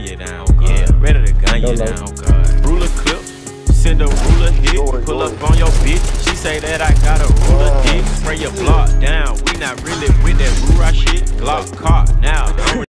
Kanye down, Yeah. Ready to gun no, down, God. Ruler clip, send a ruler hit. Pull up on your bitch. She say that I got a ruler uh, dick. Spray your block down. We not really with that ruler shit. Glock